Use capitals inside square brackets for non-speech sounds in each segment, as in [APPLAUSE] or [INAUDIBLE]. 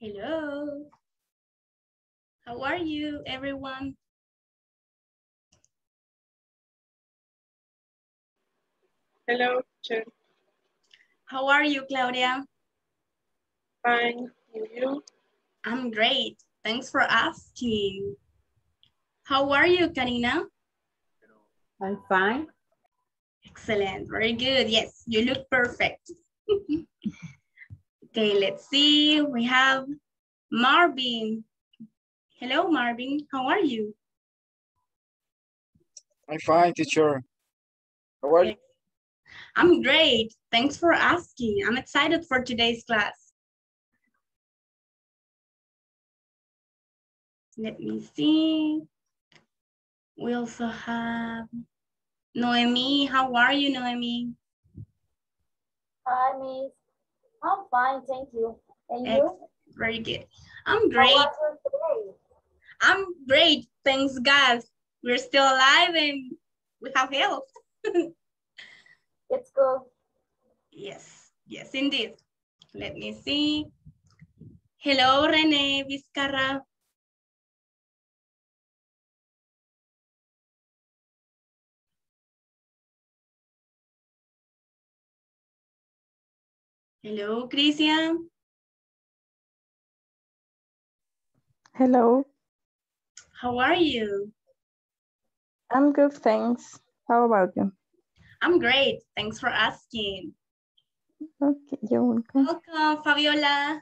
Hello. How are you, everyone? Hello, teacher. How are you, Claudia? Fine. And you? I'm great. Thanks for asking. How are you, Karina? I'm fine. Excellent. Very good. Yes, you look perfect. [LAUGHS] okay, let's see. We have Marvin. Hello, Marvin. How are you? I'm fine, teacher. How are you? I'm great. Thanks for asking. I'm excited for today's class. Let me see. We also have Noemi. How are you, Noemi? Hi, Miss. I'm fine, thank you. And you? Very good. I'm great. was your day? I'm great. Thanks, God. We're still alive and we have health. [LAUGHS] It's good. Yes, yes, indeed. Let me see. Hello, Rene Vizcarra. Hello, Christian. Hello, How are you? I'm good, thanks. How about you? I'm great. Thanks for asking. Okay, you're welcome. Welcome, Fabiola.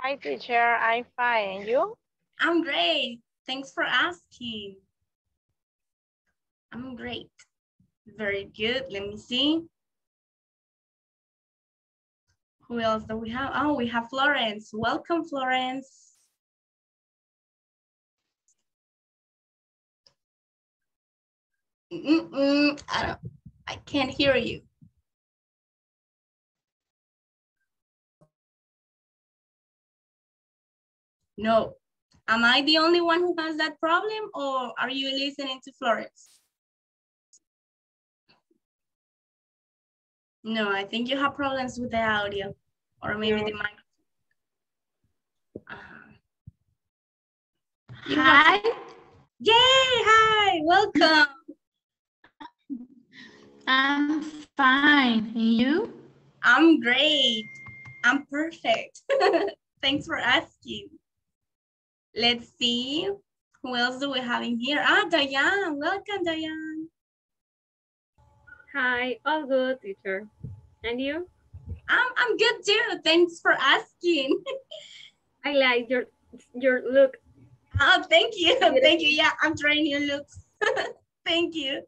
Hi, teacher. I'm fine. And you? I'm great. Thanks for asking. I'm great. Very good. Let me see. Who else do we have? Oh, we have Florence. Welcome, Florence. Mm-mm, I don't, I can't hear you. No. Am I the only one who has that problem or are you listening to Florence? No, I think you have problems with the audio or maybe the mic. Uh, you have- Hi, Yay, hi, welcome. I'm fine. And you? I'm great. I'm perfect. [LAUGHS] Thanks for asking. Let's see. Who else do we have in here? Ah, Diane. Welcome, Diane. Hi, all good, teacher. And you? I'm, I'm good too. Thanks for asking. I like your your look. Oh, thank you. [LAUGHS] Thank you. Yeah, I'm trying your looks. [LAUGHS] thank you.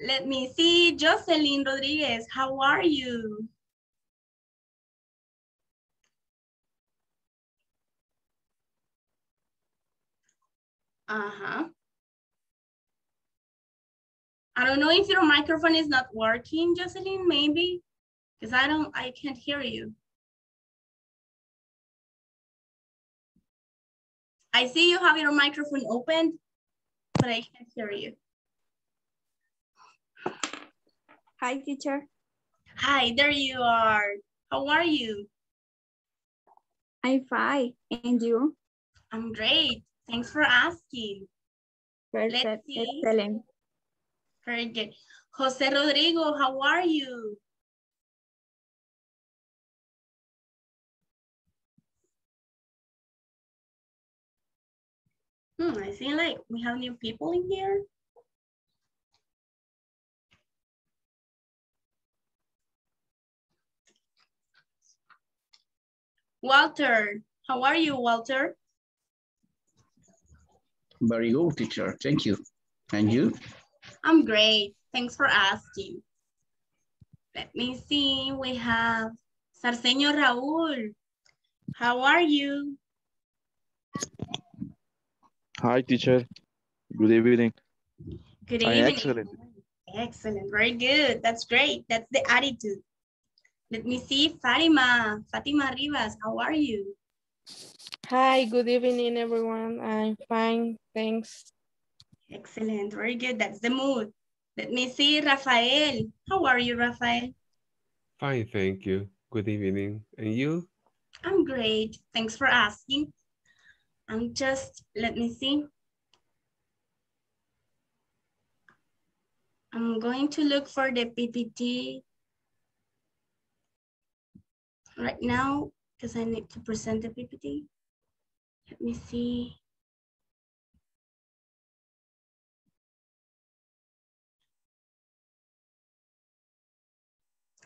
Let me see. Jocelyn Rodriguez, how are you? Uh-huh. I don't know if your microphone is not working, Jocelyn, maybe, because I don't, I can't hear you. I see you have your microphone open, but I can't hear you. Hi, teacher. Hi, there you are. How are you? I'm fine. And you? I'm great. Thanks for asking. Perfect. see. Excellent. Very good. Jose Rodrigo, how are you? Hmm, I feel like we have new people in here. Walter, how are you, Walter? Very good, teacher. Thank you. And you? I'm great. Thanks for asking. Let me see. We have Sarceño Raúl. How are you? Hi, teacher. Good evening. Good I'm evening. excellent. Excellent. Very good. That's great. That's the attitude. Let me see. Fatima. Fatima Rivas. How are you? Hi, good evening, everyone. I'm fine, thanks. Excellent. Very good. That's the mood. Let me see. Rafael. How are you, Rafael? Fine, thank you. Good evening. And you? I'm great. Thanks for asking. I'm just, let me see. I'm going to look for the PPT right now because I need to present the PPT. Let me see.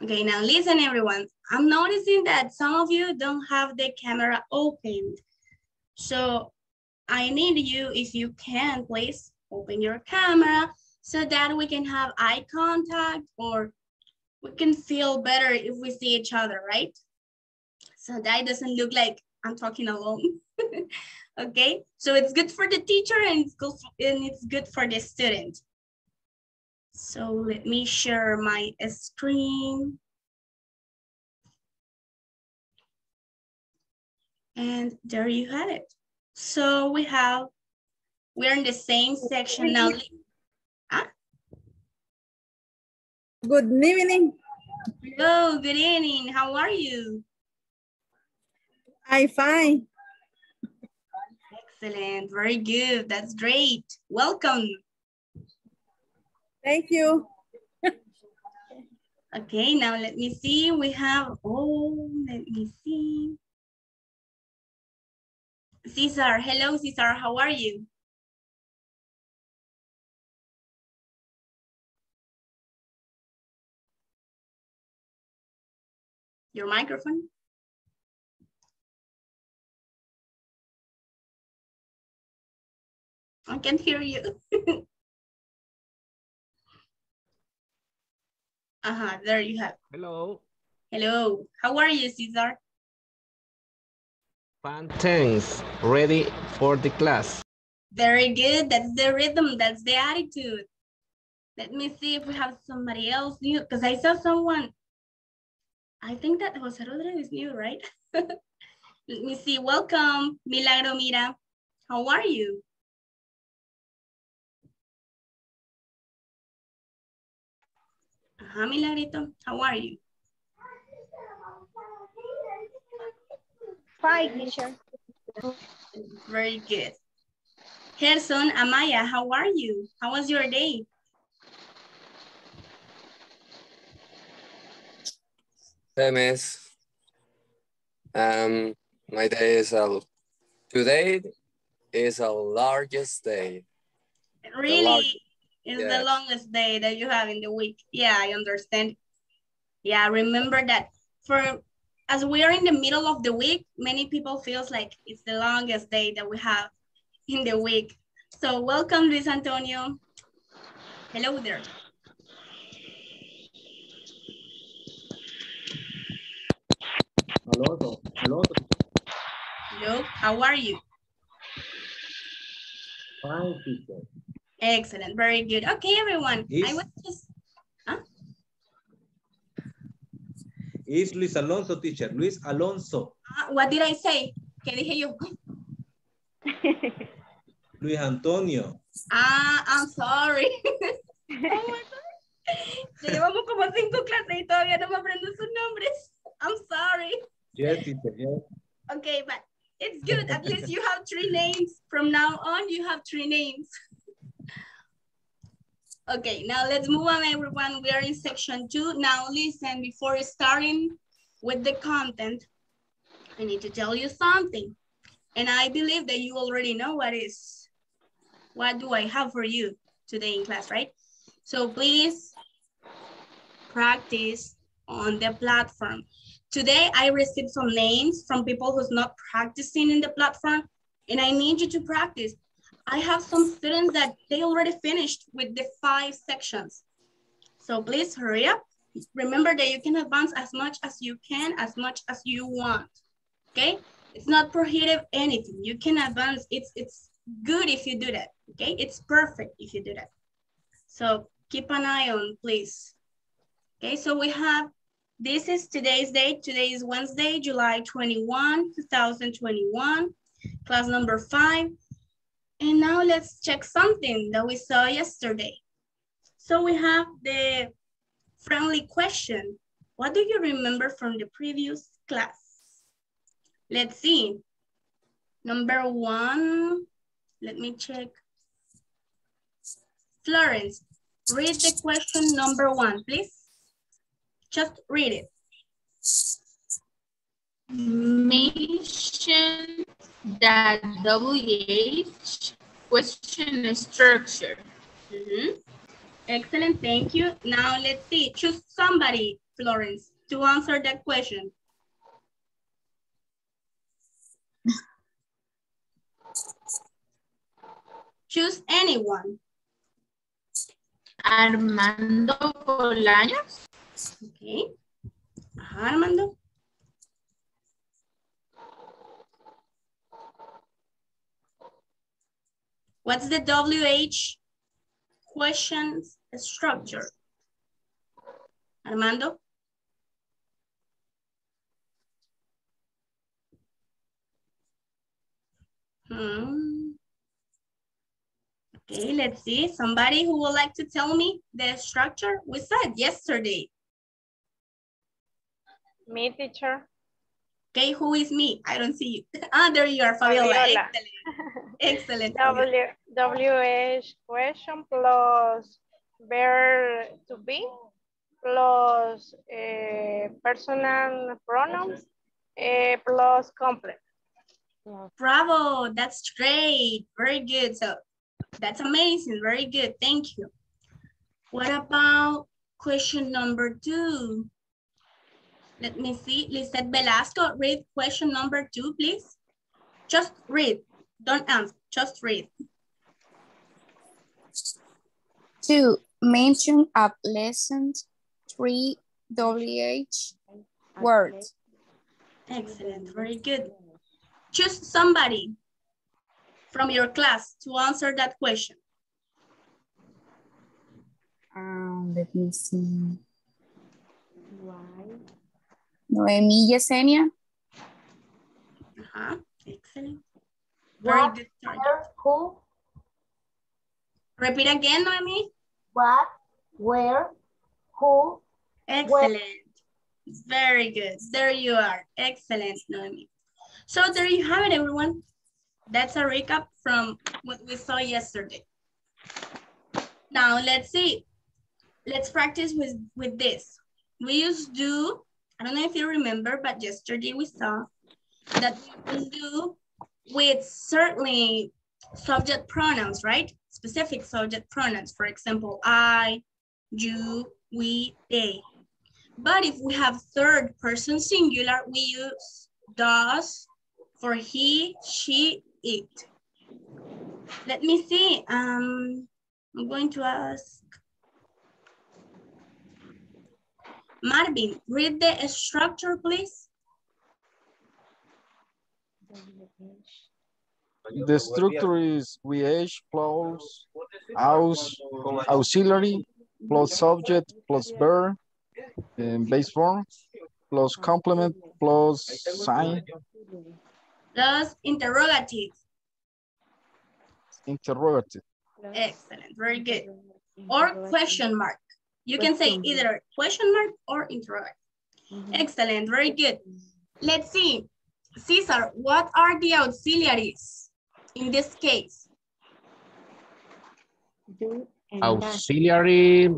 Okay, now listen everyone. I'm noticing that some of you don't have the camera opened. So I need you, if you can, please open your camera so that we can have eye contact or we can feel better if we see each other, right? So that doesn't look like I'm talking alone. [LAUGHS] okay, so it's good for the teacher and it's good for, and it's good for the student. So let me share my screen. And there you have it. So we have, we're in the same section now. Huh? Good evening. Hello, good evening. How are you? I'm fine. Excellent, very good. That's great. Welcome. Thank you. [LAUGHS] okay, now let me see. We have, oh, let me see. Cesar, hello Cesar, how are you? Your microphone? I can't hear you. [LAUGHS] uh-huh, there you have. Hello. Hello, how are you, Cesar? Thanks. Ready for the class. Very good, that's the rhythm, that's the attitude. Let me see if we have somebody else new, because I saw someone. I think that Jose Rodriguez is new, right? [LAUGHS] Let me see, welcome, Milagro Mira. How are you? Ajá, Milagrito, how are you? Fine, teacher. Very good. Gerson, Amaya, how are you? How was your day? Hey, miss. Um, my day is a, today is a largest day. Really? It's Yes. the longest day that you have in the week. Yeah, I understand. Yeah, remember that for as we are in the middle of the week, many people feels like it's the longest day that we have in the week. So welcome, Luis Antonio. Hello there. Hello. Hello. Hello, how are you? fine, teacher. Excellent, very good. Okay, everyone. I was just It's Luis Alonso, teacher. Luis Alonso. ah, what did I say? ¿Qué dije yo? Luis Antonio. Ah, I'm sorry. oh my God. Ya llevamos como cinco clases y todavía no me aprendo sus nombres. I'm sorry. Yes, teacher. Yes. Okay, but it's good. At least you have three names. From now on, you have three names. Okay, now let's move on, everyone. We are in section two. Now listen, before starting with the content, I need to tell you something. And I believe that you already know what is, what do I have for you today in class, right? So please practice on the platform. Today, I received some names from people who's not practicing in the platform, and I need you to practice. I have some students that they already finished with the five sections. So please hurry up. Remember that you can advance as much as you can, as much as you want, okay? It's not prohibitive anything. You can advance, it's, it's good if you do that, okay? It's perfect if you do that. So keep an eye on, please. Okay, so we have, this is today's date. Today is Wednesday, July 21, 2021, class number five. And now let's check something that we saw yesterday. So we have the friendly question. What do you remember from the previous class? Let's see. Number one, let me check. Florence, read the question number one, please. Just read it. Mention that WH question structure. Mm -hmm. Excellent, thank you. Now let's see, choose somebody, Florence, to answer that question. Choose anyone. Armando Bolaños. Okay. Armando. What's the WH question structure? Armando? Hmm. Okay, let's see. Somebody who would like to tell me the structure? We said yesterday. Me, teacher. Okay, who is me? I don't see you. [LAUGHS] ah, there you are, Fabiola. Fabiola. [LAUGHS] Excellent. W, WH question plus verb to be plus uh, personal pronouns uh, plus complex. Bravo, that's great. Very good. So that's amazing. Very good. Thank you. What about question number two? Let me see. Lizette Velasco, read question number two, please. Just read. Don't answer. Just read. Two, mention at lesson three WH words. Excellent. Very good. Choose somebody from your class to answer that question. Um, let me see. Why? Noemi Yesenia. Uh -huh. Excellent. Very What, where, who, Repeat again, Noemi. what, where, who, Excellent. Very good. There you are. Excellent, Noemi. So there you have it, everyone. That's a recap from what we saw yesterday. Now let's see. Let's practice with, with this. We used do, I don't know if you remember, but yesterday we saw that we do with certainly subject pronouns, right? Specific subject pronouns. For example, I, you, we, they. But if we have third person singular, we use does for he, she, it. Let me see. Um, I'm going to ask. Marvin, read the structure, please. The structure is VH plus aus, auxiliary plus subject plus verb in base form plus complement plus sign Plus interrogative. interrogative. Excellent, very good. Or question mark. You can say either question mark or interrogative. Mm-hmm. Excellent, very good. Let's see. Cesar, what are the auxiliaries in this case? Auxiliary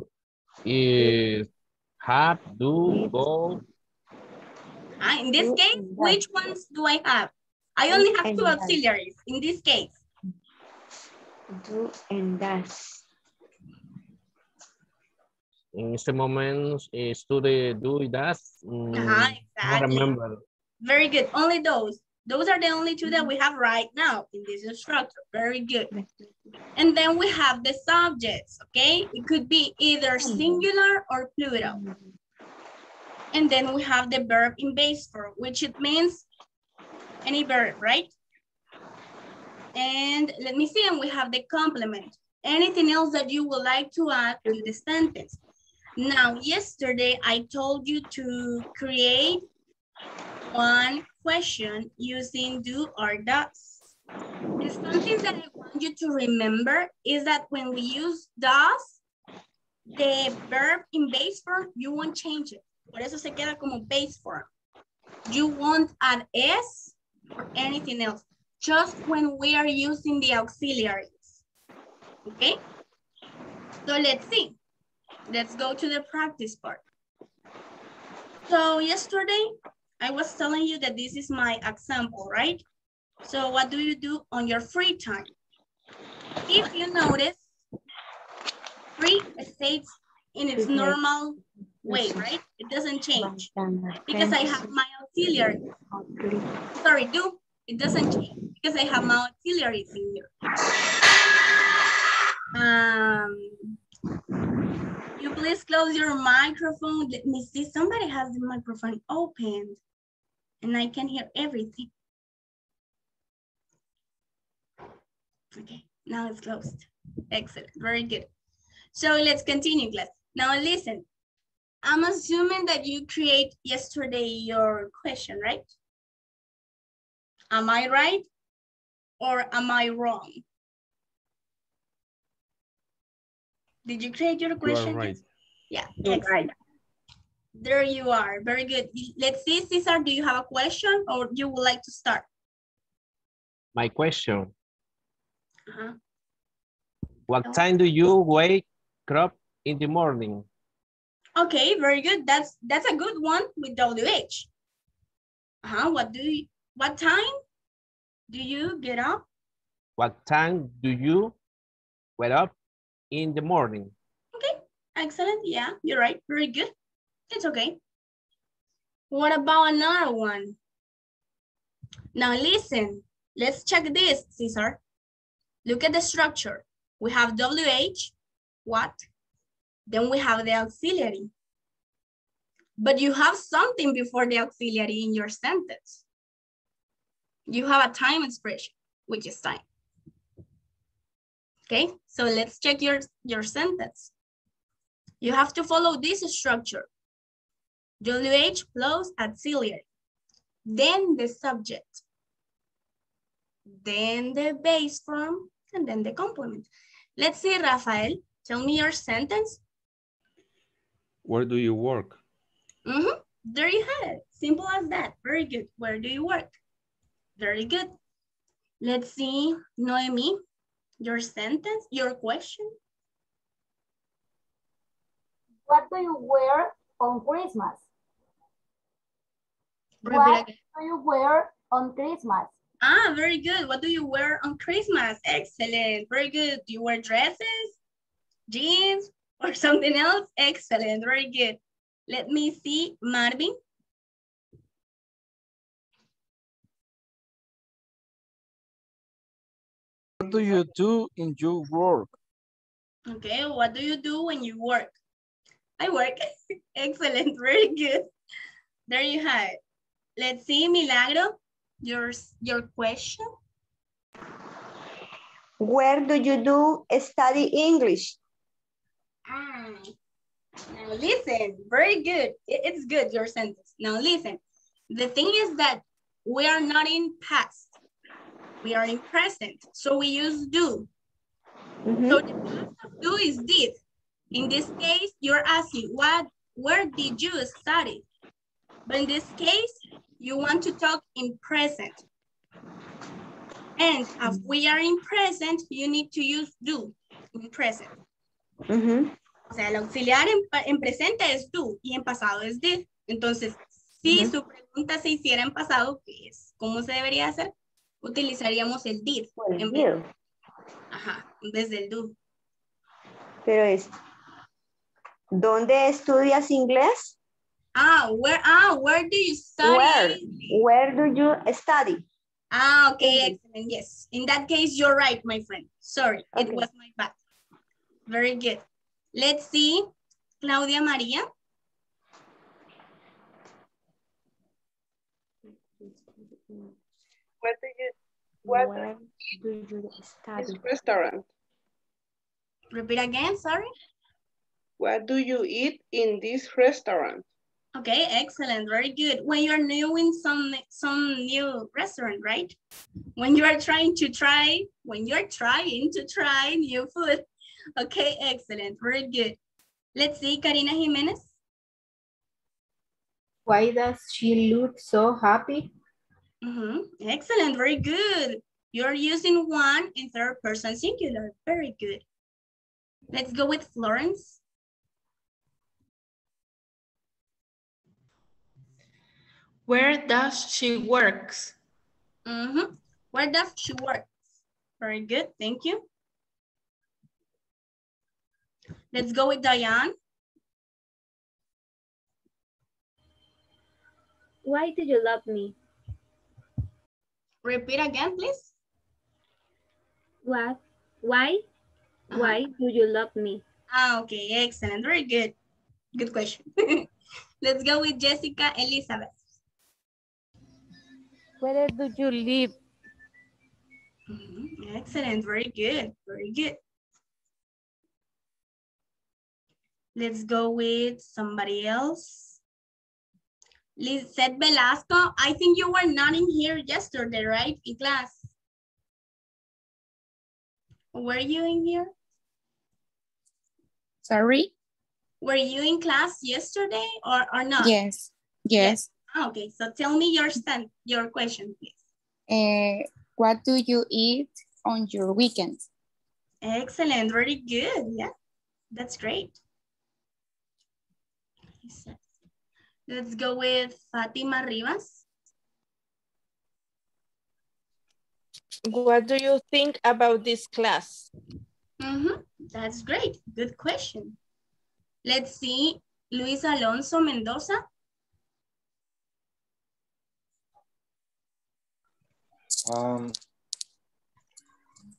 is have, do, go. Ah, in this case, which ones do I have? I only have two auxiliaries in this case. Do and does. In este moment is to do it does. Mm, Ajá, I exactly. remember. Very good. Only those. Those are the only two that mm-hmm. we have right now in this instructor. Very good. And then we have the subjects, okay? It could be either mm-hmm. singular or plural. And then we have the verb in base form, which it means any verb, right? And let me see, and we have the complement. Anything else that you would like to add to the sentence? Now, yesterday I told you to create one question using do or does. And something that I want you to remember is that when we use does, the verb in base form, you won't change it. Por eso se queda como base form. You won't add s or anything else. Just when we are using the auxiliaries. Okay? So let's see. Let's go to the practice part. So yesterday, I was telling you that this is my example, right? So what do you do on your free time? If you notice, free stays in its normal way, right? It doesn't change because I have my auxiliary. Sorry, do. It doesn't change because I have my auxiliaries in here. Um, you please close your microphone. Let me see. Somebody has the microphone open and I can hear everything. Okay, now it's closed. Excellent, very good. So let's continue, class. Now listen, I'm assuming that you create yesterday your question, right? Am I right or am I wrong? Did you create your question? right. Yeah, You're excellent. There you are, very good. Let's see, Cesar, do you have a question or you would like to start? My question, Uh-huh. what time do you wake up in the morning? Okay, very good. That's that's a good one with WH. Uh-huh. What do you what time do you get up? What time do you wake up in the morning? Okay, excellent. Yeah, you're right. Very good. It's okay. What about another one? Now listen, let's check this, Cesar. Look at the structure. We have WH, what? Then we have the auxiliary. But you have something before the auxiliary in your sentence. You have a time expression, which is time. Okay, so let's check your, your sentence. You have to follow this structure. WH plus auxiliary, then the subject, then the base form, and then the complement. Let's see, Rafael, tell me your sentence. Where do you work? Mm -hmm. There you have it. Simple as that. Very good. Where do you work? Very good. Let's see, Noemi, your sentence, your question. What do you wear on Christmas? Repeat What do you wear on Christmas? Ah, very good. What do you wear on Christmas? Excellent. Very good. Do you wear dresses, jeans, or [LAUGHS] something else? Excellent. Very good. Let me see, Marvin. What do you do in your work? Okay, what do you do when you work? I work. [LAUGHS] Excellent. Very good. There you have it. Let's see, Milagro, your, your question. Where do you do study English? Ah, now listen, very good. It's good, your sentence. Now listen, the thing is that we are not in past. We are in present. So we use do. So the past of do is did. In this case, you're asking, what, where did you study? But in this case, you want to talk in present. And as we are in present, you need to use do in present. O sea, el auxiliar en, en presente es do y en pasado es did. Entonces, si su pregunta se hiciera en pasado, que es cómo se debería hacer, utilizaríamos el did. en vez-. Ajá, en vez del do. Pero es, ¿dónde estudias inglés? Ah, where, ah, where do you study? Where? Where do you study? Ah, okay, excellent. Yes. In that case, you're right, my friend. Sorry, it was my bad. Very good. Let's see, Claudia Maria. What do you, what Where do you study? is restaurant? Repeat again, sorry. What do you eat in this restaurant? Okay, excellent, very good. When you're new in some some new restaurant, right? When you are trying to try, when you're trying to try new food. [LAUGHS] Okay, excellent, very good. Let's see, Karina Jimenez. Why does she look so happy? Mm -hmm. Excellent, very good. You're using one in third person singular, very good. Let's go with Florence. Where does she works? Mhm. Where does she work? Very good, thank you. Let's go with Diane. Why do you love me? Repeat again, please. What? Why? Why do you love me? Ah, okay, excellent, very good. Good question. [LAUGHS] Let's go with Jessica Elizabeth. Where do you live? Mhm, Excellent, very good, very good. Let's go with somebody else. Lizette Velasco, I think you were not in here yesterday, right, in class? Were you in here? Sorry? Were you in class yesterday or, or not? Yes, yes. Ah, Okay, so tell me your stand, your question, please. Uh, what do you eat on your weekends? Excellent, very good. Yeah, that's great. Let's go with Fatima Rivas. What do you think about this class? Mhm, That's great. Good question. Let's see, Luis Alonso Mendoza. Um,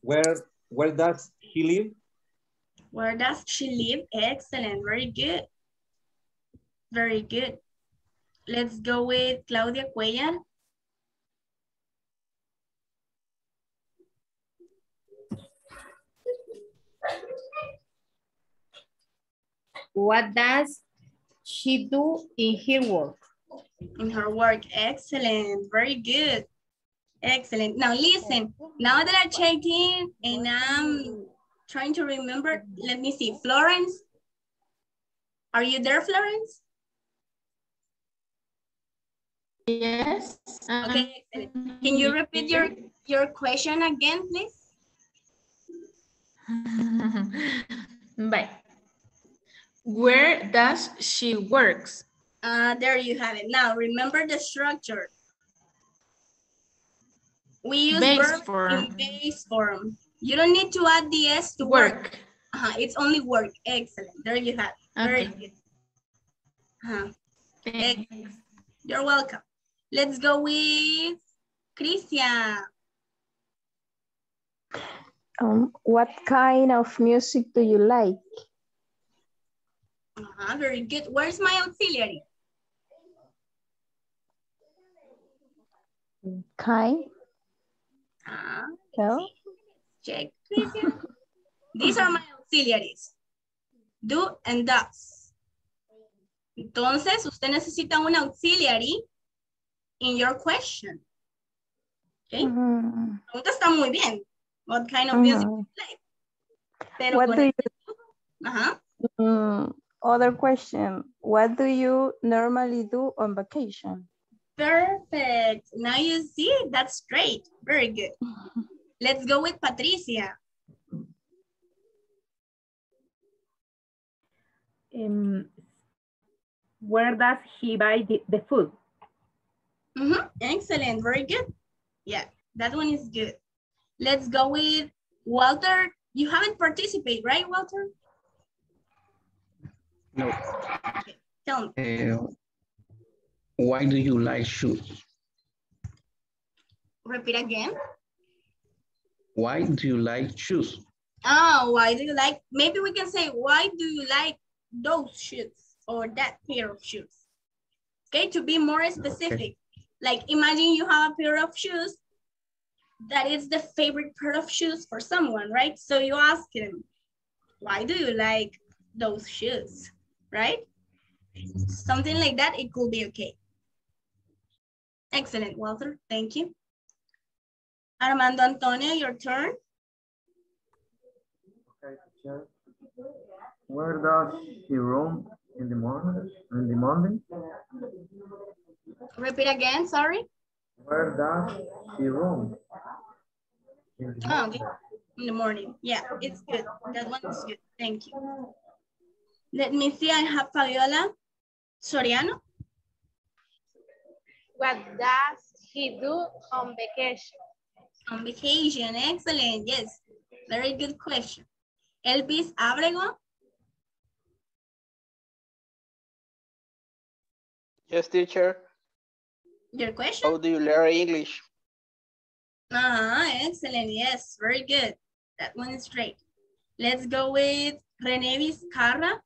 where where does he live? Where does she live? Excellent, very good. Very good. Let's go with Claudia Cuellar. What does she do in her work? In her work, excellent, very good. Excellent. Now listen, now that I checked in and I'm trying to remember, let me see, Florence. Are you there, Florence? Yes. Okay, excellent. Can you repeat your, your question again, please? [LAUGHS] Bye. Where does she works? Uh, there you have it. Now remember the structure. We use Base verb form. in base form. You don't need to add the S to work. Work. Uh-huh, it's only work. Excellent. There you have it. Very good. Uh-huh. Thanks. You're welcome. Let's go with Christian. Um, what kind of music do you like? Uh-huh, very good. Where's my auxiliary? Kind? Ah, No? check, [LAUGHS] These are my auxiliaries. Do and does. Entonces, usted necesita un auxiliary in your question. Okay? Mm, La pregunta está muy bien. What kind of music do you like? Pero What do you, Ajá. mm, other question. What do you normally do on vacation? Perfect. Now you see, that's great. Very good. Let's go with Patricia. Um, where does he buy the, the food? Mhm, Excellent. Very good. Yeah, that one is good. Let's go with Walter. You haven't participated, right, Walter? No. Tell me. Uh, why do you like shoes? Repeat again. Why do you like shoes? Oh, why do you like, maybe we can say, why do you like those shoes or that pair of shoes? Okay, to be more specific. Like imagine you have a pair of shoes that is the favorite pair of shoes for someone, right? So you ask him, why do you like those shoes, right? Something like that, it could be okay. Excellent, Walter, thank you. Armando Antonio, your turn. Okay, teacher. Where does she roam in the morning? In the morning? Repeat again, sorry. Where does she room? Oh, okay. In the morning. Yeah, it's good. That one is good. Thank you. Let me see. I have Fabiola Soriano. What does he do on vacation? On vacation. Excellent. Yes. Very good question. Elvis Abrego. Yes, teacher. Your question? How do you learn English? Uh-huh, excellent. Yes, very good. That one is great. Let's go with Rene Vizcarra.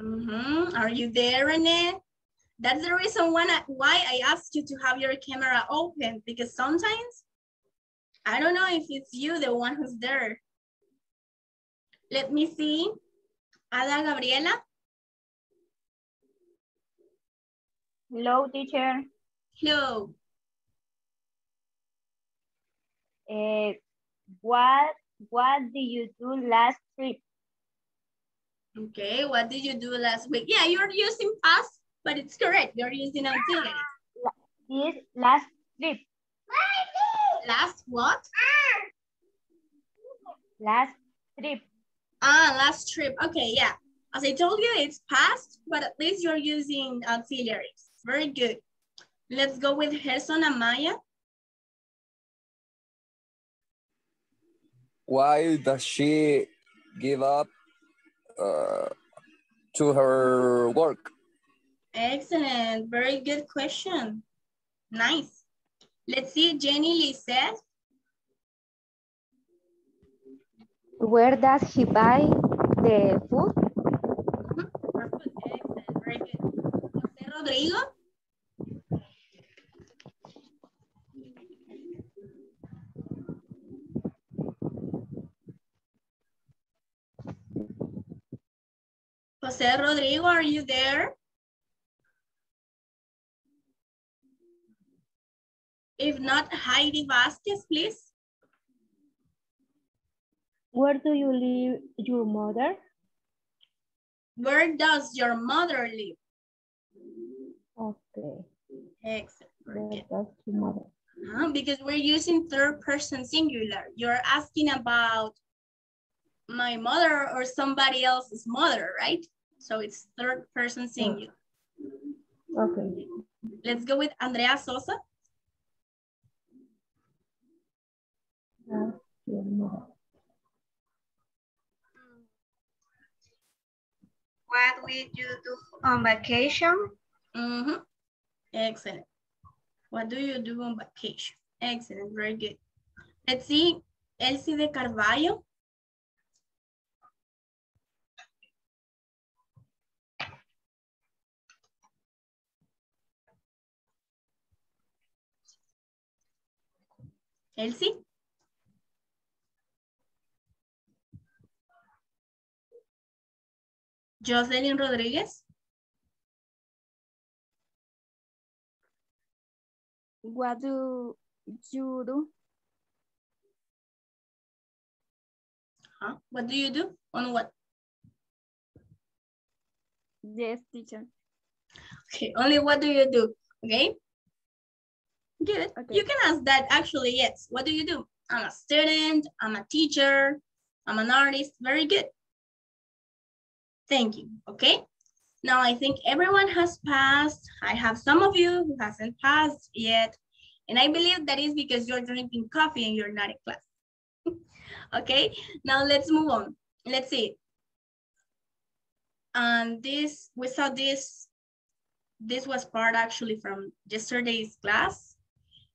Mm-hmm. Are you there, Rene? That's the reason why I, why I asked you to have your camera open because sometimes I don't know if it's you, the one who's there. Let me see. Ada Gabriela. Hello, teacher. Hello. Uh, what what did you do last trip? Okay, what did you do last week? Yeah, you're using past, but it's correct. You're using auxiliary. This last trip. Last what? Last trip. Ah, last trip. Okay, yeah. As I told you, it's past, but at least you're using auxiliaries. Very good. Let's go with Gerson Maya. Why does she give up uh, to her work? Excellent. Very good question. Nice. Let's see, Jenny Lisette. Where does he buy the food? Excellent. Very good. Jose Rodrigo. Jose Rodrigo, are you there? If not, Heidi Vasquez, please. Where do you live your mother? Where does your mother live? Okay. Excellent. Where does your mother? Uh-huh, because we're using third person singular. You're asking about my mother or somebody else's mother, right? So it's third person singular. Okay. Let's go with Andrea Sosa. Does your. What will you do on vacation? Mm-hmm. Excellent. What do you do on vacation? Excellent, very good. Let's see, Elsie de Carvalho. Elsie? Jocelyn Rodriguez? What do you do? Huh? What do you do? On what? Yes, teacher. Okay, only what do you do? Okay. Good. Okay. You can ask that actually, yes. What do you do? I'm a student, I'm a teacher, I'm an artist. Very good. Thank you. Okay. Now I think everyone has passed. I have some of you who hasn't passed yet. And I believe that is because you're drinking coffee and you're not in class. [LAUGHS] okay, now let's move on. Let's see. And this, we saw this, this was part actually from yesterday's class.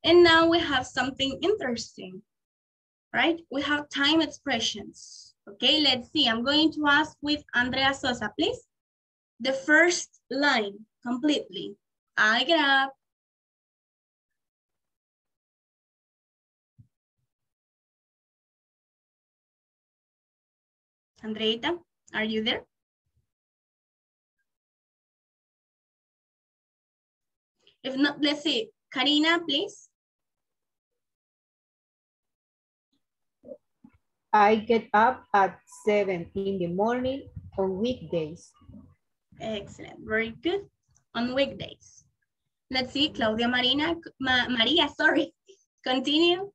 And now we have something interesting, right? We have time expressions. Okay, let's see. I'm going to ask with Andrea Sosa, please. The first line completely. I get up. Andreita, are you there? If not, let's see. Karina, please. I get up at 7 in the morning on weekdays. Excellent, very good. On weekdays. Let's see, Claudia Marina, Ma Maria, sorry. [LAUGHS] Continue.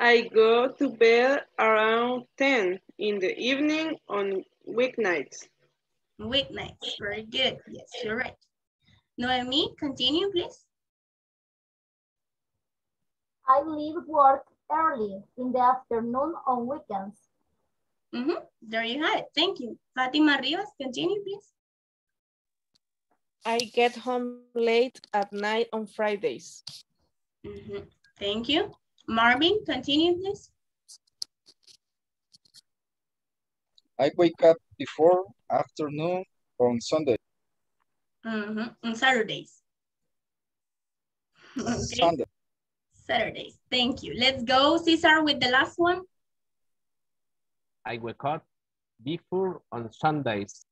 I go to bed around 10 in the evening on weeknights. Weeknights, very good. Yes, you're right. Noemi, continue, please. I leave work early in the afternoon on weekends. Mm -hmm. There you have it. Thank you. Fatima Rivas, continue, please. I get home late at night on Fridays. Mm -hmm. Thank you. Marvin, continue, please. I wake up before afternoon on Sunday. Mm -hmm. On Saturdays. okay. Sunday. Saturdays. Thank you. Let's go, Cesar, with the last one. I wake up before on Sundays.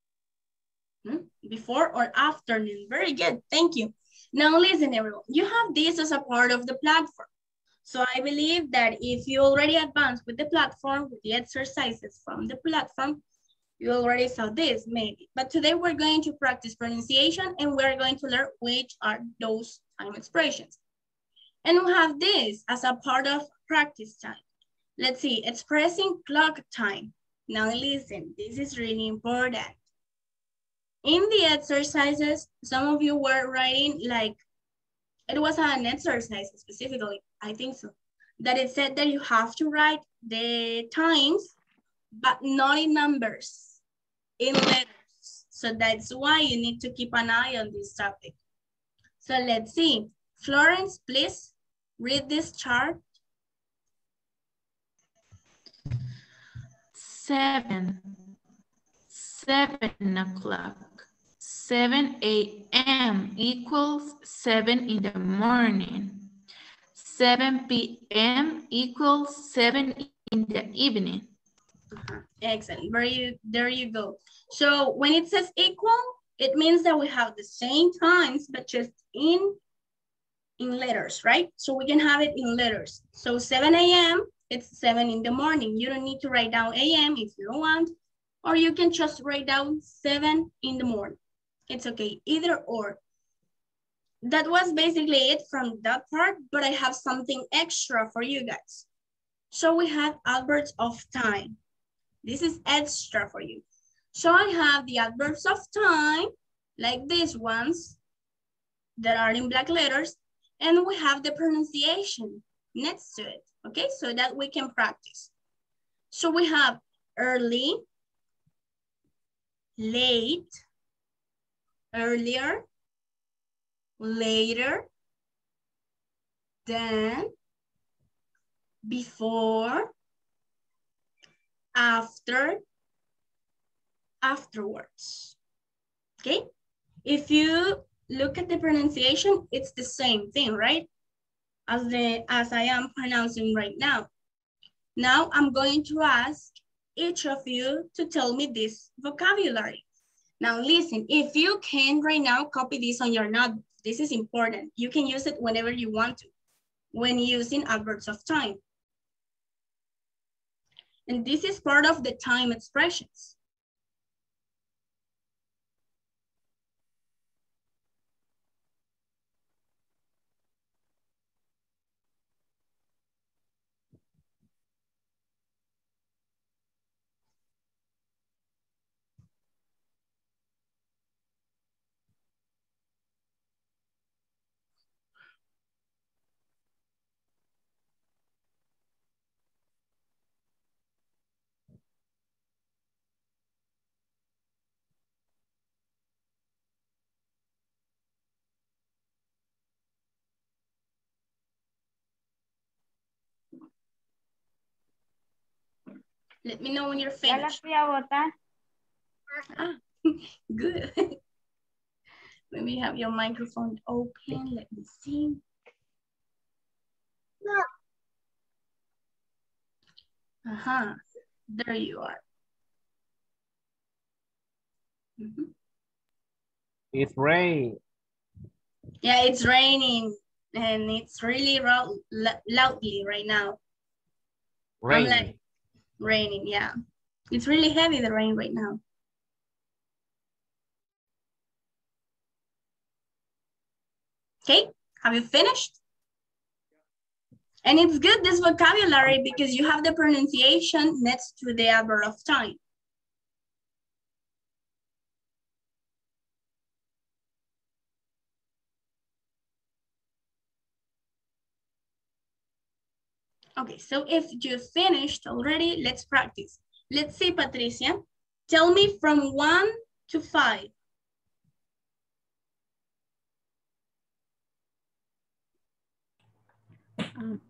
Hmm? Before or afternoon. Very good. Thank you. Now listen, everyone. You have this as a part of the platform. So I believe that if you already advanced with the platform, with the exercises from the platform, you already saw this maybe. But today we're going to practice pronunciation and we're going to learn which are those time expressions. And we have this as a part of practice time. Let's see, expressing clock time. Now listen, this is really important. In the exercises, some of you were writing like, it was an exercise specifically, I think so, that it said that you have to write the times, but not in numbers, in letters. So that's why you need to keep an eye on this topic. So let's see. Florence, please read this chart. Seven, seven o'clock, 7 a.m. equals 7 in the morning. 7 p.m. equals 7 in the evening. Excellent, there you, there you go. So when it says equal, it means that we have the same times, but just in, in letters, right? So we can have it in letters. So 7 a.m., it's 7 in the morning. You don't need to write down a.m. if you don't want, or you can just write down 7 in the morning. It's okay, either or. That was basically it from that part, but I have something extra for you guys. So we have adverbs of time. This is extra for you. So I have the adverbs of time, like these ones, that are in black letters, and we have the pronunciation next to it, okay? So that we can practice. So we have early, late, earlier, later, then, before, after, afterwards. Okay? If you look at the pronunciation, it's the same thing, right? As, the, as I am pronouncing right now. Now I'm going to ask each of you to tell me this vocabulary. Now listen, if you can right now copy this on your notebook, this is important. You can use it whenever you want to, when using adverbs of time. And this is part of the time expressions. Let me know when you're finished. Ya la fui a votar. Ah, [LAUGHS] good. Let me have your microphone open. Let me see. Uh-huh. There you are. Mm -hmm. It's rain. Yeah, it's raining and it's really loud, loudly right now. Rain. like, raining, yeah. It's really heavy, the rain right now. Okay, have you finished? And it's good, this vocabulary, because you have the pronunciation next to the adverb of time. Okay, so if you finished already, let's practice. Let's see, Patricia. Tell me from one to five. Um,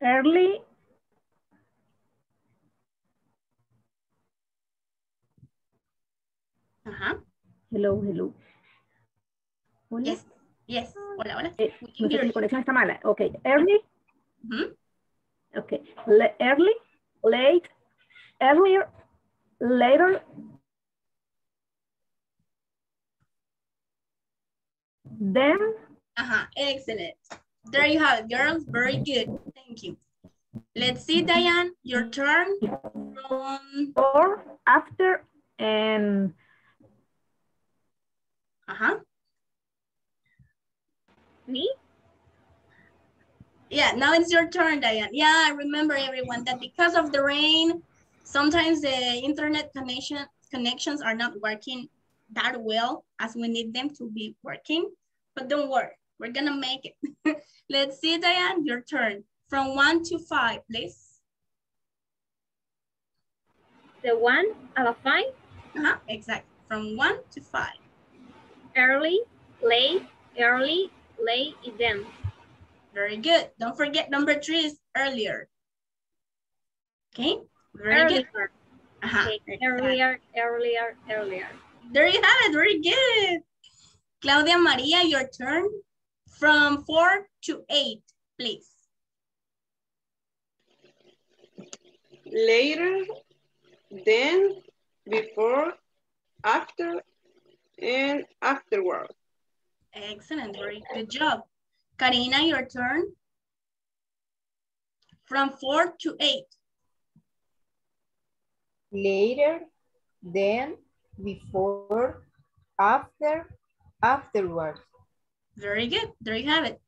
early. Ajá. Hello, hello. Hola. Yes, yes. Hola, hola. Eh, no sé si conexión está mala. Ok, early. Ujú. Okay, Le- early, late, earlier, later. Then, Uh-huh, excellent. There you have it, girls. Very good. Thank you. Let's see, Diane, your turn. From, or, after, and uh-huh. Me? Yeah, now it's your turn, Diane. Yeah, I remember everyone that because of the rain, sometimes the internet connection connections are not working that well as we need them to be working. But don't worry, we're gonna make it. [LAUGHS] Let's see, Diane, your turn. From one to five, please. The one out of five? Uh-huh, exactly. From one to five. Early, late, early, late, then. Very good. Don't forget number three is earlier. Okay, very good. Earlier. Uh-huh, Okay. Earlier, earlier, earlier. There you have it, very good. Claudia Maria, your turn. From four to eight, please. Later, then, before, after, and afterward. Excellent, very good job. Karina, your turn. From four to eight. Later, then, before, after, afterwards. Very good, there you have it.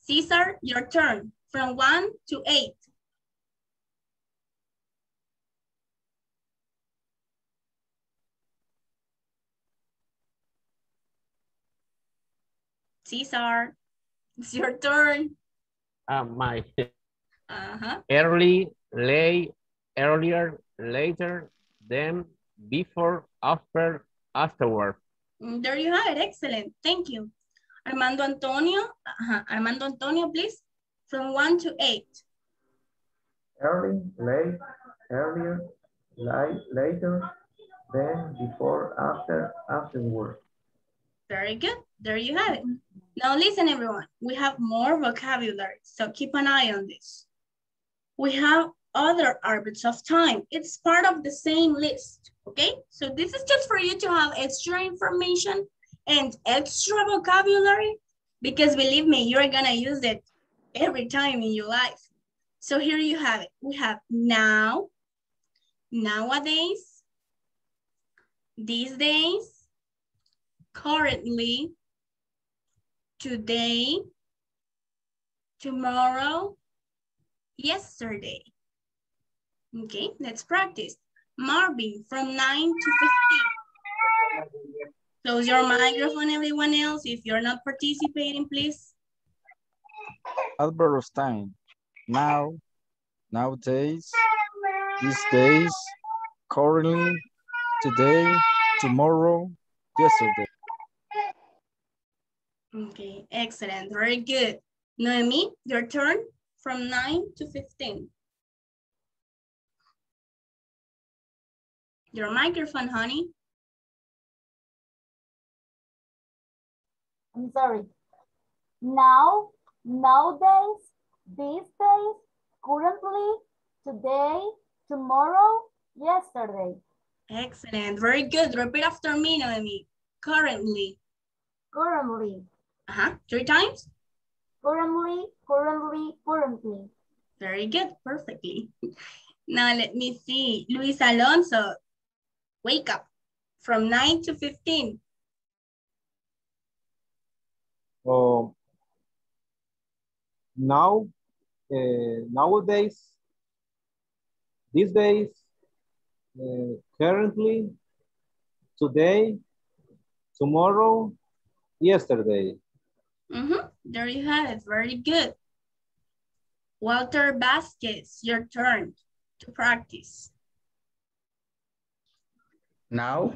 Cesar, your turn. From one to eight. Cesar, it's your turn. Uh, my Uh-huh. early, late, earlier, later, then, before, after, afterward. Mm, There you have it, excellent, thank you. Armando Antonio, uh-huh. Armando Antonio, please. From one to eight. Early, late, earlier, late, later, then, before, after, afterward. Very good. There you have it. Now listen, everyone. We have more vocabulary, so keep an eye on this. We have other adverbs of time. It's part of the same list, okay? So this is just for you to have extra information and extra vocabulary because believe me, you're gonna use it every time in your life. So here you have it. We have now, nowadays, these days, currently, today, tomorrow, yesterday. Okay, let's practice. Marvin, from 9 to 15. Close your microphone, everyone else. If you're not participating, please. Of time. Now, nowadays, these days, currently, today, tomorrow, yesterday. Okay, excellent, very good. Noemi, your turn from 9 to 15. Your microphone, honey. I'm sorry. Now, nowadays, these days, currently, today, tomorrow, yesterday. Excellent, very good. Repeat after me, Noemi. Currently. Currently, Uh-huh, three times. currently, currently, currently. Very good, perfectly. Now let me see. Luis Alonso, wake up from 9 to 15. Oh, now, uh, nowadays, these days, uh, currently, today, tomorrow, yesterday. Mm-hmm. There you have it. Very good. Walter Vasquez, your turn to practice. Now,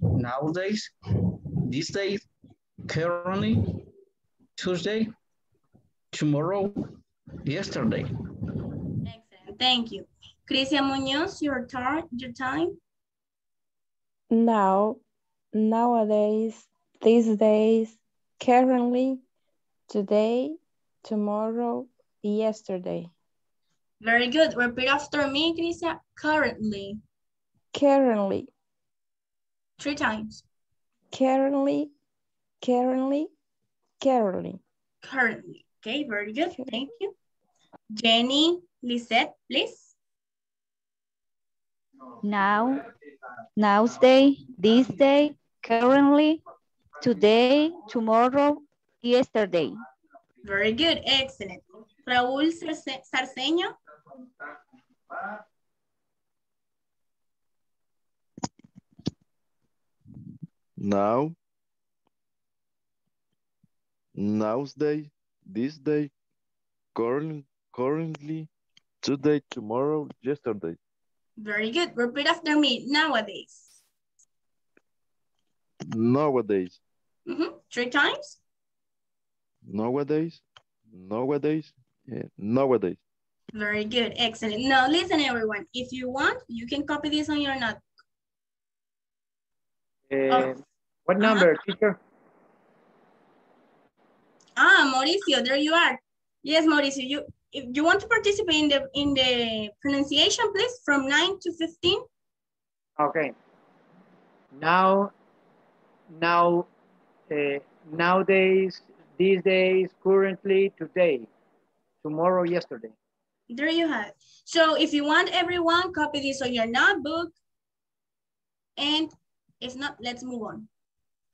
nowadays, these days, currently, Tuesday, tomorrow, yesterday. Excellent. Thank you. Crisia Munoz, your turn, your time. Now, nowadays, these days, currently, today, tomorrow, yesterday. Very good. Repeat after me, Crisia. Currently. Currently, Three times. currently, currently, currently. Currently. Okay, very good. Thank you. Jenny, Lisette, please. Now, now's day, this day, currently, today, tomorrow, yesterday. Very good. Excellent. Raúl Sarce- Sarceño. Now, now's day, this day, current, currently, today, tomorrow, yesterday. Very good. Repeat after me. Nowadays. Nowadays, Mhm. Three times. nowadays, nowadays, yeah, nowadays. Very good. Excellent. Now listen, everyone. If you want, you can copy this on your note. Uh, what number, teacher? Ah, Mauricio, there you are. Yes, Mauricio, you if you want to participate in the in the pronunciation, please, from 9 to 15. Okay. Now, now, uh, nowadays, these days, currently, today, tomorrow, yesterday. There you have. So if you want everyone, copy this on your notebook. And if not, let's move on.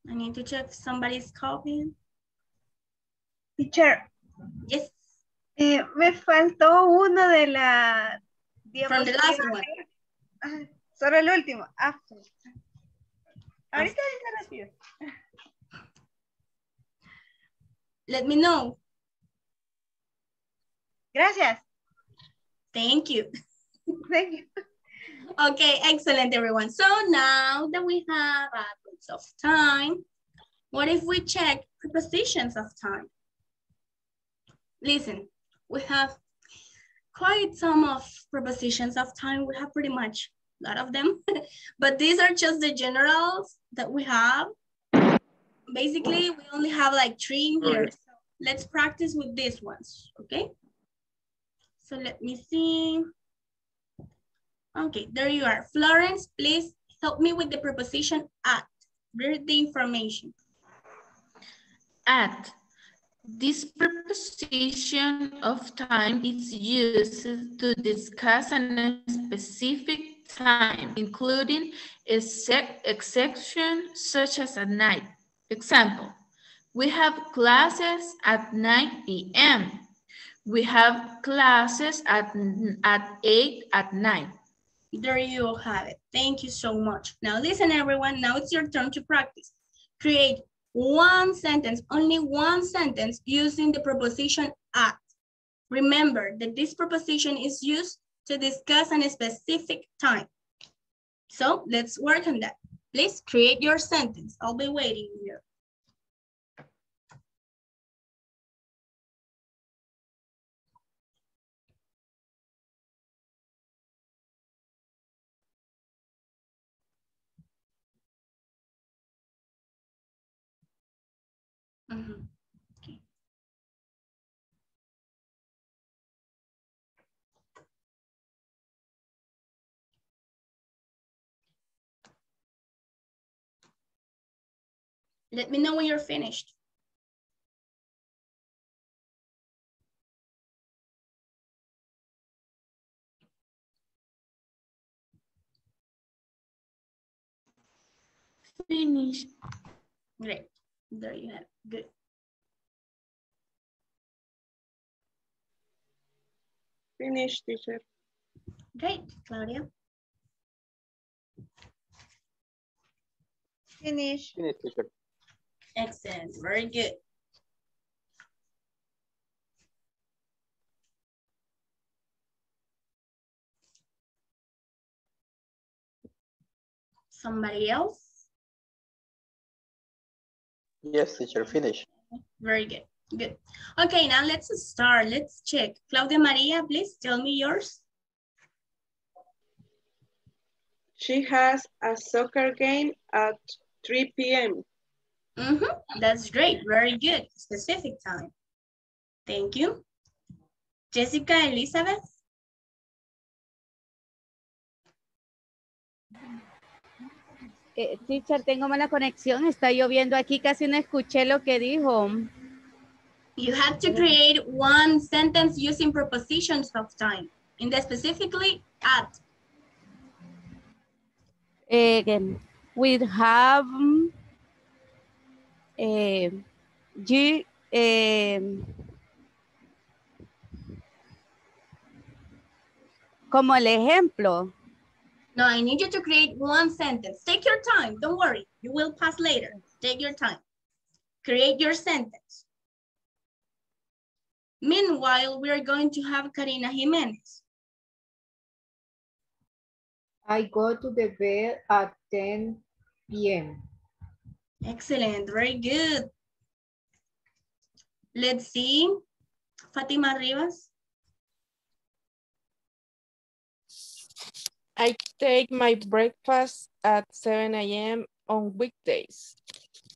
I need to check if somebody's copying. Teacher, Yes, eh, me faltó uno de la from the last one. Solo el último. Ah, ahorita, ahorita rápido. Let me know. Gracias. Thank you. [LAUGHS] Thank you. Okay, excellent, everyone. So now that we have a bit of time, what if we check prepositions of time? Listen, we have quite some of prepositions of time. We have pretty much a lot of them, [LAUGHS] but these are just the generals that we have. Basically, we only have like three in here. So let's practice with these ones, okay? So let me see. Okay, there you are. Florence, please help me with the preposition at. Read the information. At. This preposition of time is used to discuss a specific time, including exce- exceptions such as at night. Example, we have classes at 9 p.m. We have classes at, at 8 at night. There you have it. Thank you so much. Now listen, everyone. Now it's your turn to practice. Create one sentence, only one sentence using the preposition at. Remember that this preposition is used to discuss a specific time. So let's work on that. Please create your sentence. I'll be waiting here. Mhm. Okay. Let me know when you're finished. Finish. Great. There you have it. Good. Finish, teacher. Great, Claudia. Finish. Finish, teacher. Excellent. Very good. Somebody else? Yes, teacher, finish. Very good. Good. Okay, now let's start. Let's check. Claudia Maria, please tell me yours. She has a soccer game at 3 p.m. Mm -hmm. That's great. Very good. Specific time. Thank you. Jessica Elizabeth. Eh, teacher, tengo mala conexión. Está lloviendo aquí. Casi no escuché lo que dijo. You have to create one sentence using prepositions of time. In the specifically at. Again, we have eh, you, eh, como el ejemplo. No, I need you to create one sentence. Take your time. Don't worry. You will pass later. Take your time. Create your sentence. Meanwhile, we are going to have Karina Jimenez. I go to the bed at 10 p.m. Excellent. Very good. Let's see. Fatima Rivas. I take my breakfast at 7 a.m. on weekdays.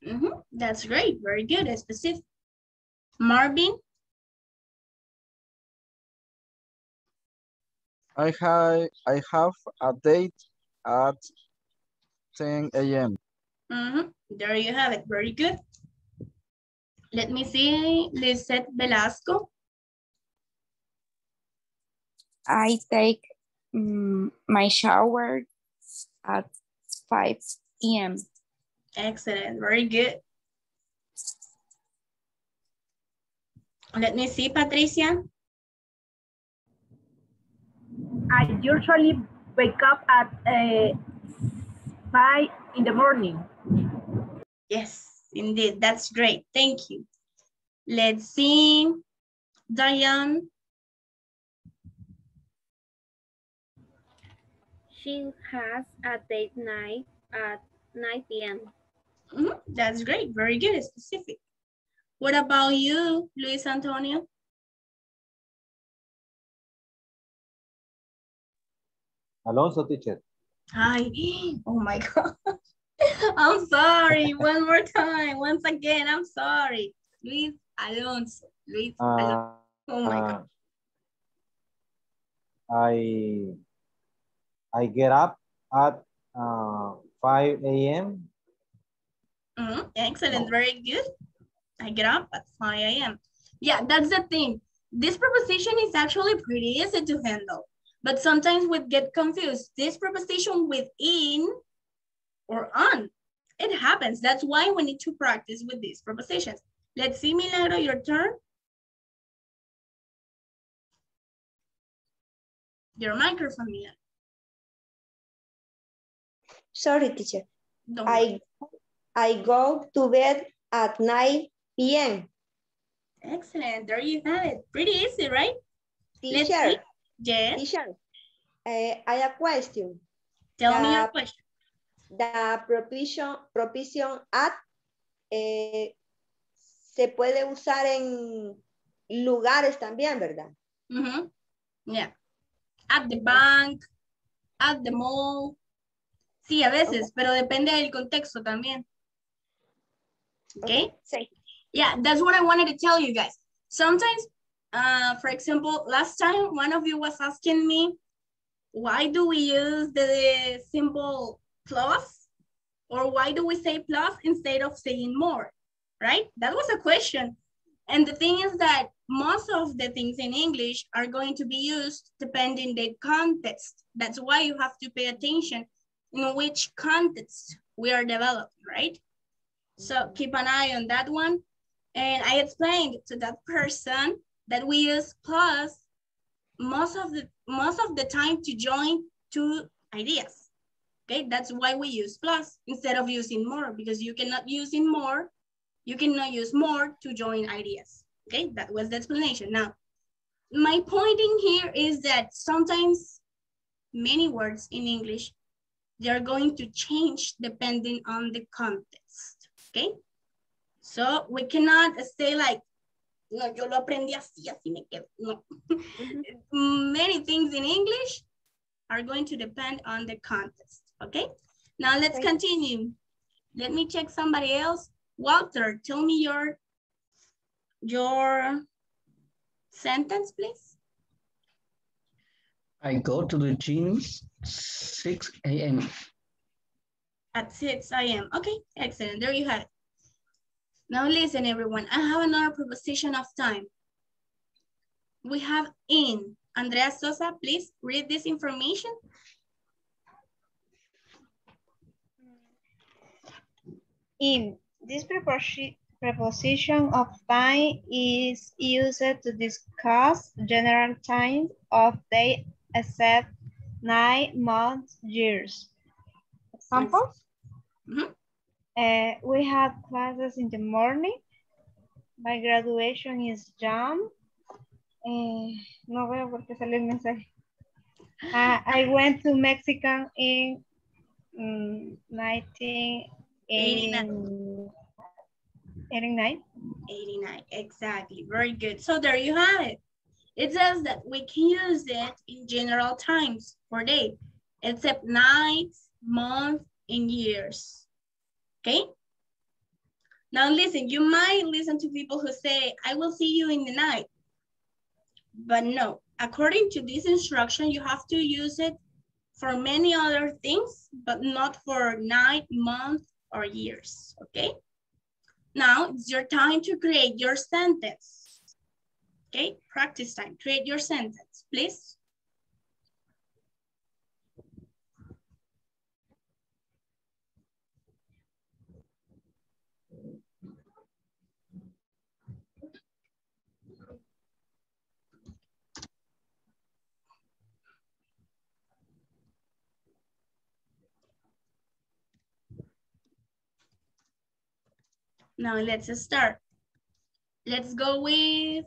Mm -hmm. That's great. Very good. Specific. Marvin. I have I have a date at 10 a.m. Mm -hmm. There you have it. Very good. Let me see. Lizette Velasco. I take um, my shower at 5 p.m. Excellent. Very good. Let me see, Patricia. I usually wake up at uh, 5 in the morning. Yes, indeed. That's great. Thank you. Let's see. Diane. She has a date night at 9 p.m. Mm -hmm. That's great. Very good. Specific. What about you, Luis Antonio? Alonso, teacher. Hi. [GASPS] Oh my [LAUGHS] God. I'm sorry. One more time. Once again, I'm sorry. Luis Alonso. Luis Uh, Alonso. Oh my uh, God. I I get up at uh, 5 a.m. Mm -hmm. Excellent. Very good. I get up at 5 a.m. Yeah, that's the thing. This preposition is actually pretty easy to handle, but sometimes we get confused. This preposition with in or on, it happens. That's why we need to practice with these prepositions. Let's see, Milagro, your turn. Your microphone, Milagro. Sorry, teacher. Don't I, I go to bed at 9 p.m. Excellent. There you have it. Pretty easy, right? Let's Teacher. see. Yes. Teacher, uh, I have a question. Tell me your question. The provision, provision at eh, se puede usar en lugares también, ¿verdad? Mhm. Yeah. At the bank, at the mall. Sí, a veces, pero depende del contexto también. Okay? Sí. Yeah, that's what I wanted to tell you guys. Sometimes, uh, for example, last time one of you was asking me, why do we use the symbol plus? Or why do we say plus instead of saying more, right? That was a question. And the thing is that most of the things in English are going to be used depending the context. That's why you have to pay attention in which context we are developing, right? So keep an eye on that one. And I explained to that person that we use plus most of the most of the time to join two ideas. Okay, that's why we use plus instead of using more because you cannot use in more, you cannot use more to join ideas. Okay, that was the explanation. Now, my point in here is that sometimes many words in English, they're going to change depending on the context. Okay, so we cannot say like, no, yo lo aprendí así, así me quedo. No. Mm-hmm. [LAUGHS] Many things in English are going to depend on the context. Okay, now let's continue. Let me check somebody else. Walter, tell me your, your sentence, please. I go to the gym 6 a.m. At 6 a.m. Okay, excellent. There you have it. Now listen, everyone. I have another proposition of time. We have in. Andrea Sosa, please read this information. In this preposition of time is used to discuss general times of day except night, months, years. Examples? Mm -hmm. uh, we have classes in the morning. My graduation is June. Uh, no veo por qué sale el mensaje. Uh, I went to Mexico in um, 1989. 89? 89, exactly. Very good. So there you have it. It says that we can use it in general times for day, except nights, months, and years. Okay? Now listen, you might listen to people who say, I will see you in the night. But no, according to this instruction, you have to use it for many other things, but not for night, month, or years, okay? Now it's your time to create your sentence. Okay, practice time. Create your sentence, please. Now let's start. Let's go with,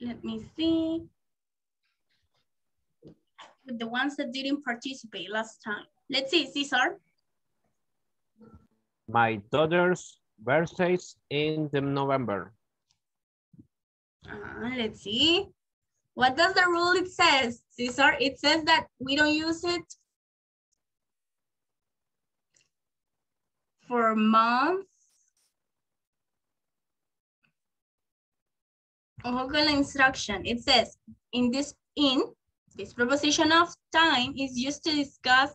let me see, with the ones that didn't participate last time. Let's see, Cesar. My daughter's birthday in the November. Uh, let's see. What does the rule it says, Cesar? It says that we don't use it for months La instruction. It says, in this in, this preposition of time is used to discuss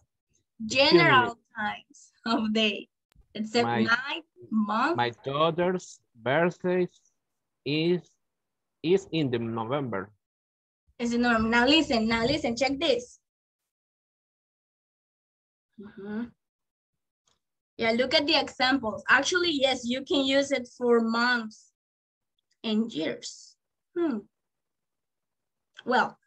general times of day, except My- night, month. My daughter's birthday is is in the November. is the norm. Now listen, now listen, check this. Mhm. Yeah, look at the examples. Actually, yes, you can use it for months and years. Hmm. Well,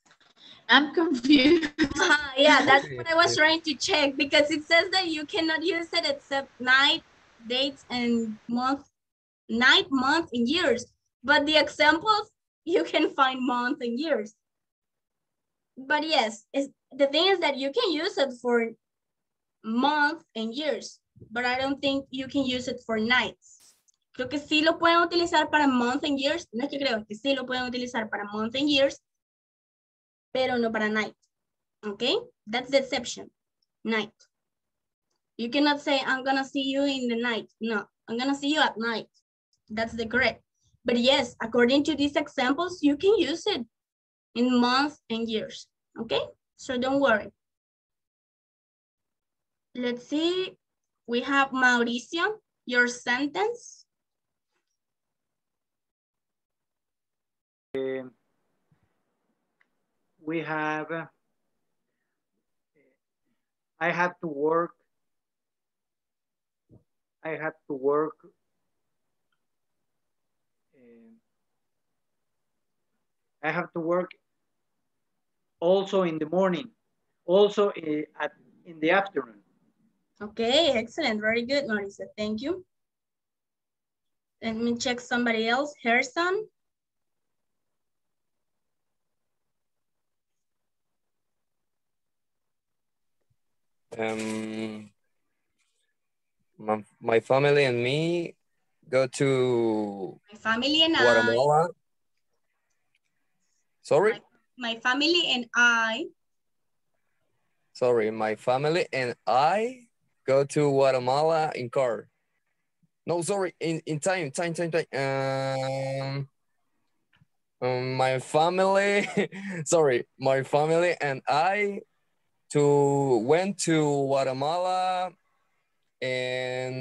I'm confused. uh, yeah, [LAUGHS] that's what I was trying to check because it says that you cannot use it except night, dates, and month, night, month, and years. But the examples, you can find month and years. But yes, it's, the thing is that you can use it for month and years, but I don't think you can use it for nights. Creo que sí lo pueden utilizar para month and years. No es que creo que sí lo pueden utilizar para month and years, pero no para night. Okay? That's the exception. Night. You cannot say, I'm gonna see you in the night. No, I'm gonna see you at night. That's the correct. But yes, according to these examples, you can use it in months and years. Okay? So don't worry. Let's see. We have Mauricio, your sentence. Um, we have, uh, I had to work I have to work. uh, I have to work also in the morning, also uh, at in the afternoon. Okay, excellent. Very good, Marisa. Thank you. Let me check somebody else. Harrison. Um, my, my family and me go to My family and I. Guatemala. Sorry, My family and I. sorry, my family and I go to Guatemala in car. No, sorry, in, in time, time, time, time. Um, um, my family, [LAUGHS] sorry, my family and I to went to Guatemala and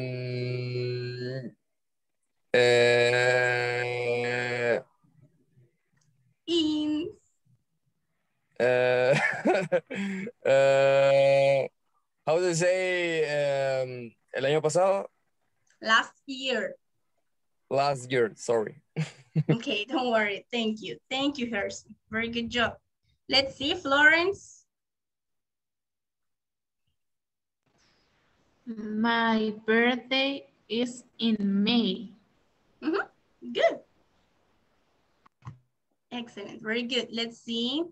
uh, In. [LAUGHS] uh, uh, [LAUGHS] how to say um, el año pasado? Last year. Last year, sorry. [LAUGHS] Okay, don't worry. Thank you. Thank you, Harrison. Very good job. Let's see, Florence. My birthday is in May. Mhm, Good. Excellent. Very good. Let's see.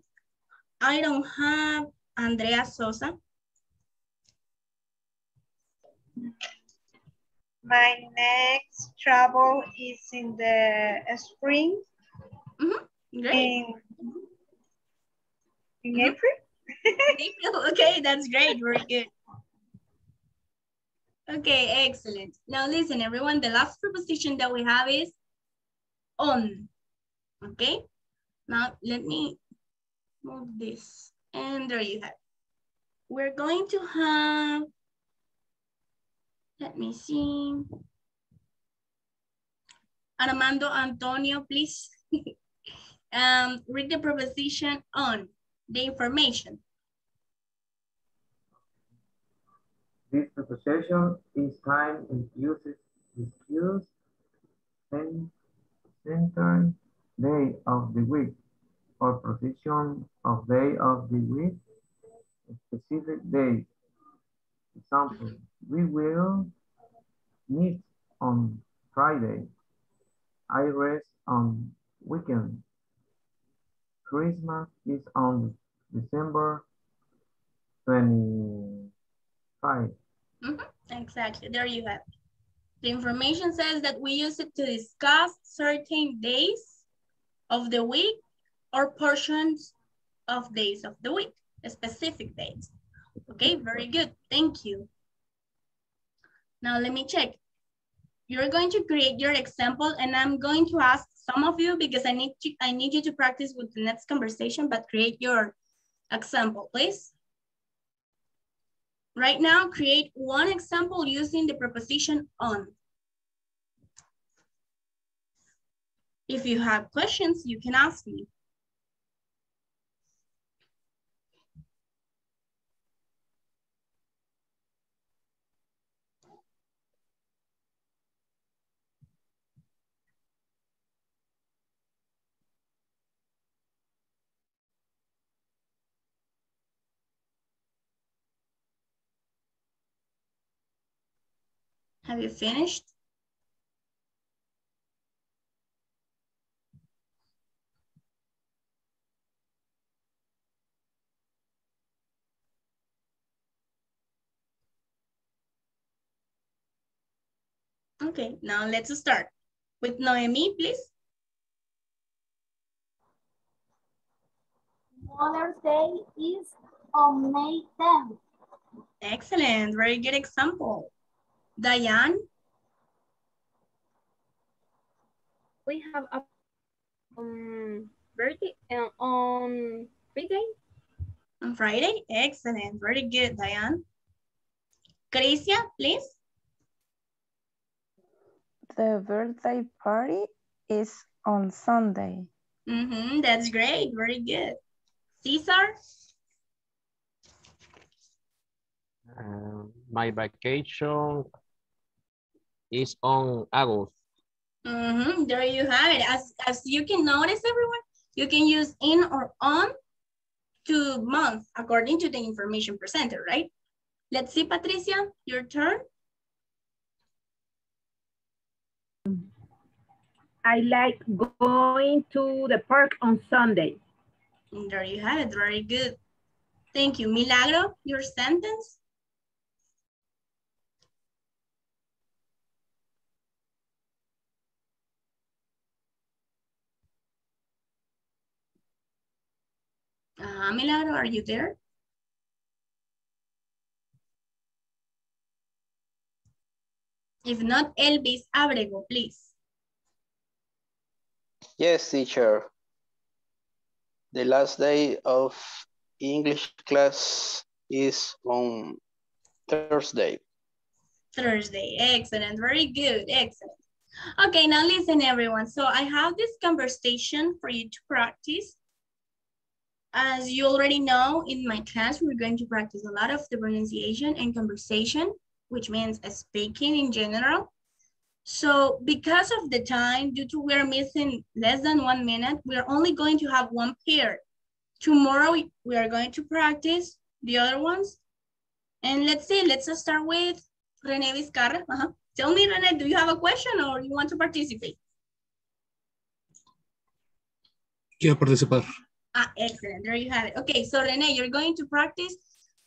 I don't have Andrea Sosa. My next travel is in the spring. Great. In, in April. [LAUGHS] April. Okay, that's great. Very good. Okay, excellent. Now listen, everyone, the last preposition that we have is on. Okay, now let me move this. And there you have. We're going to have, let me see. Armando Antonio, please. [LAUGHS] um, read the preposition on, the information. This preposition is time and uses excuse and center day of the week or position of day of the week, specific day. Example, we will meet on Friday. I rest on weekend. Christmas is on December 25. Mhm, Exactly, there you have. The information says that we use it to discuss certain days of the week or portions of days of the week, specific days. Okay, very good, thank you. Now let me check. You're going to create your example and I'm going to ask some of you because I need to, I need you to practice with the next conversation, but create your example, please. Right now, create one example using the preposition on. If you have questions, you can ask me. Have you finished? Okay, now let's start. With Noemi, please. Mother's Day is on May 10th. Excellent, very good example. Diane, We have a um, birthday uh, on Friday. on Friday. Excellent, very good, Diane. Caricia, please. The birthday party is on Sunday. Mm-hmm, that's great, very good. Cesar, Um, my vacation is on August. Mm-hmm. There you have it. As, as you can notice, everyone, you can use in or on to month according to the information presented, right? Let's see, Patricia, your turn. I like going to the park on Sunday. There you have it. Very good. Thank you. Milagro, your sentence? Uh, Milagro, are you there? If not, Elvis Abrego, please. Yes, teacher. The last day of English class is on Thursday. Thursday. Excellent. Very good. Excellent. Okay, now listen, everyone. So I have this conversation for you to practice. As you already know, in my class, we're going to practice a lot of the pronunciation and conversation, which means speaking in general. So because of the time, due to we're missing less than one minute, we're only going to have one pair. Tomorrow, we are going to practice the other ones. And let's see, let's start with Rene Vizcarra. Uh -huh. Tell me, Rene, do you have a question or you want to participate? Quiero participar. Ah, excellent. There you have it. Okay, so Rene, you're going to practice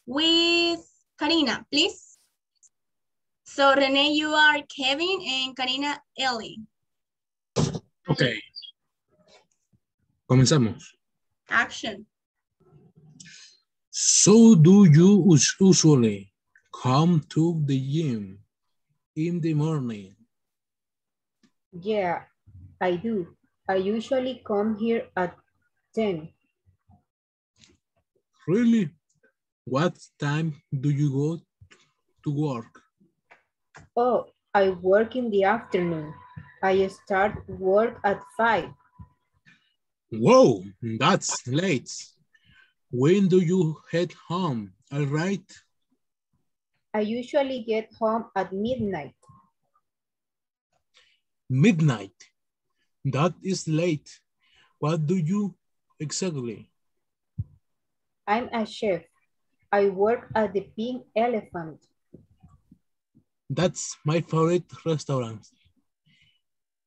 with Karina, please. So Rene, you are Kevin and Karina Ellie. Ok. Comenzamos. Action. So do you usually come to the gym in the morning? Yeah, I do. I usually come here at 10. Really? What time do you go to work? Oh, I work in the afternoon. I start work at 5. Whoa, that's late. When do you head home? All right. I usually get home at midnight. Midnight. That is late. What do you exactly? I'm a chef. I work at the Pink Elephant. That's my favorite restaurant.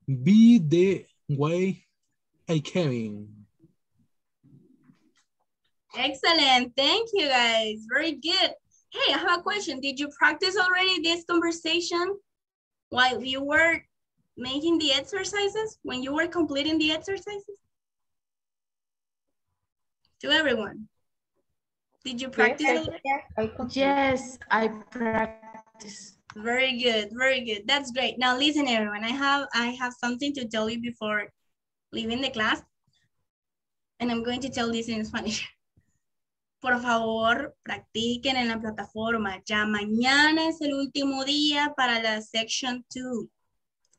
Be the way I came. in. Excellent. Thank you, guys. Very good. Hey, I have a question. Did you practice already this conversation while you were making the exercises? When you were completing the exercises? To everyone. Did you practice? Yes, I practice. Very good, very good. That's great. Now listen, everyone. I have I have something to tell you before leaving the class. And I'm going to tell this in Spanish. [LAUGHS] Por favor, practiquen en la plataforma. Ya mañana es el último día para la section 2.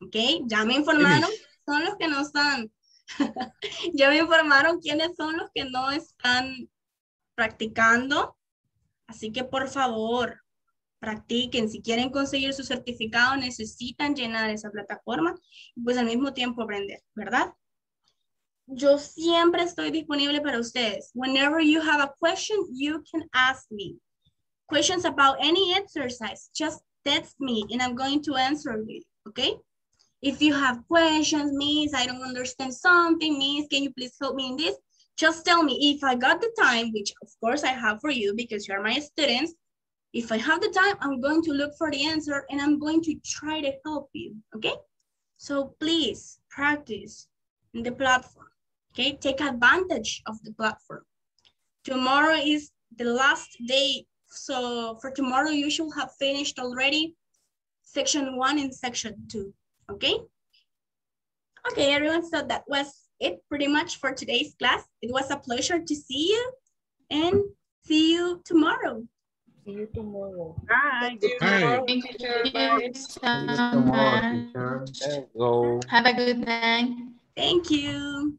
¿Ok? Ya me informaron. Son los que no están. [LAUGHS] ya me informaron quiénes son los que no están practicando. Así que por favor, practiquen. Si quieren conseguir su certificado, necesitan llenar esa plataforma y pues al mismo tiempo aprender, ¿verdad? Yo siempre estoy disponible para ustedes. Whenever you have a question, you can ask me. Questions about any exercise, just text me and I'm going to answer you, okay? If you have questions, Miss, I don't understand something, Miss, can you please help me in this? Just tell me if I got the time, which of course I have for you because you're my students. If I have the time, I'm going to look for the answer and I'm going to try to help you, okay? So please practice in the platform, okay? Take advantage of the platform. Tomorrow is the last day. So for tomorrow, you should have finished already section one and section two, okay? Okay, everyone, so that was it pretty much for today's class. It was a pleasure to see you and see you tomorrow. See you tomorrow. Bye. Hi. Thank you See so you tomorrow, much. teacher. Let's go. Have a good night. Thank you.